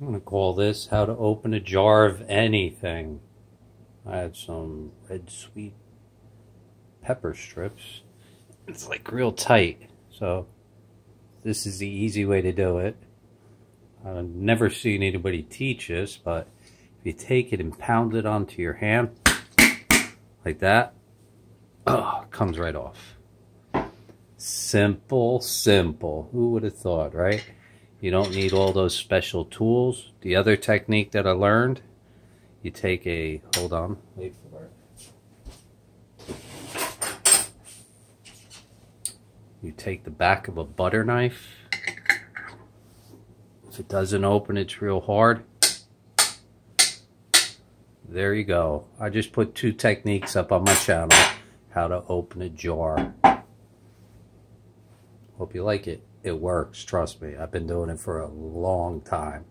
I'm going to call this How to Open a Jar of Anything. I had some red sweet pepper strips. It's like real tight. So this is the easy way to do it. I've never seen anybody teach this, but if you take it and pound it onto your hand, like that, oh, it comes right off. Simple, simple. Who would have thought, right? You don't need all those special tools. The other technique that I learned, you take a, hold on, wait for it. You take the back of a butter knife. If it doesn't open, it's real hard. There you go. I just put two techniques up on my channel. How to open a jar. Hope you like it it works. Trust me. I've been doing it for a long time.